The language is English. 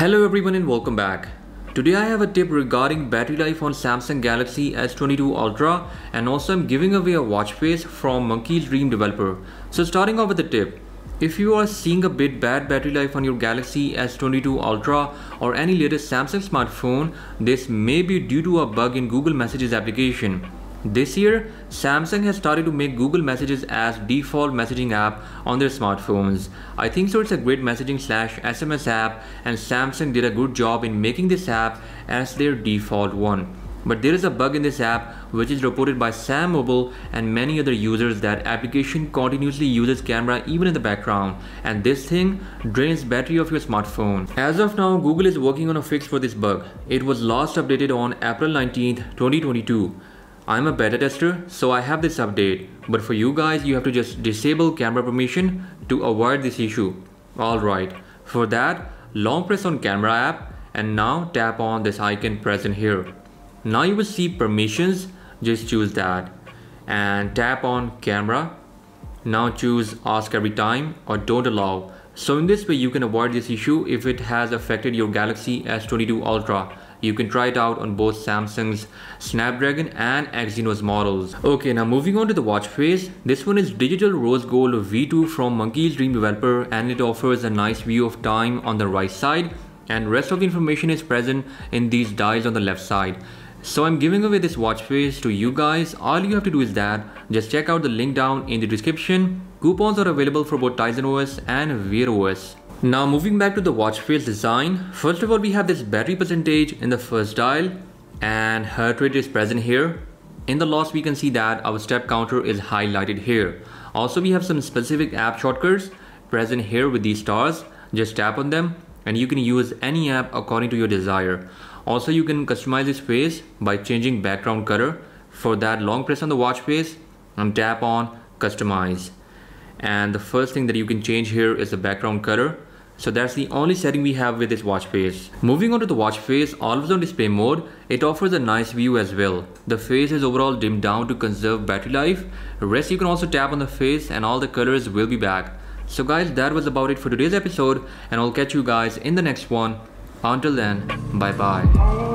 Hello everyone and welcome back. Today I have a tip regarding battery life on Samsung Galaxy S22 Ultra and also I'm giving away a watch face from Monkey's Dream developer. So starting off with the tip. If you are seeing a bit bad battery life on your Galaxy S22 Ultra or any latest Samsung smartphone, this may be due to a bug in Google Messages application. This year, Samsung has started to make Google Messages as default messaging app on their smartphones. I think so it's a great messaging slash SMS app and Samsung did a good job in making this app as their default one. But there is a bug in this app which is reported by SamMobile and many other users that application continuously uses camera even in the background and this thing drains battery of your smartphone. As of now, Google is working on a fix for this bug. It was last updated on April 19th, 2022. I'm a beta tester, so I have this update. But for you guys, you have to just disable camera permission to avoid this issue. Alright, for that, long press on camera app and now tap on this icon present here. Now you will see permissions, just choose that and tap on camera. Now choose ask every time or don't allow. So in this way you can avoid this issue if it has affected your Galaxy S22 Ultra. You can try it out on both Samsung's Snapdragon and Exynos models. Okay, now moving on to the watch face. This one is Digital Rose Gold V2 from Monkey's Dream developer and it offers a nice view of time on the right side and rest of the information is present in these dials on the left side. So I'm giving away this watch face to you guys. All you have to do is that just check out the link down in the description. Coupons are available for both Tizen OS and Wear OS. Now moving back to the watch face design, first of all we have this battery percentage in the first dial and heart rate is present here. In the last we can see that our step counter is highlighted here. Also we have some specific app shortcuts present here with these stars. Just tap on them and you can use any app according to your desire. Also you can customize this face by changing background color. For that long press on the watch face and tap on customize. And the first thing that you can change here is the background color so that's the only setting we have with this watch face. Moving on to the watch face, always on display mode, it offers a nice view as well. The face is overall dimmed down to conserve battery life. Rest you can also tap on the face and all the colors will be back. So guys, that was about it for today's episode and I'll catch you guys in the next one. Until then, bye bye.